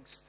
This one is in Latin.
angst.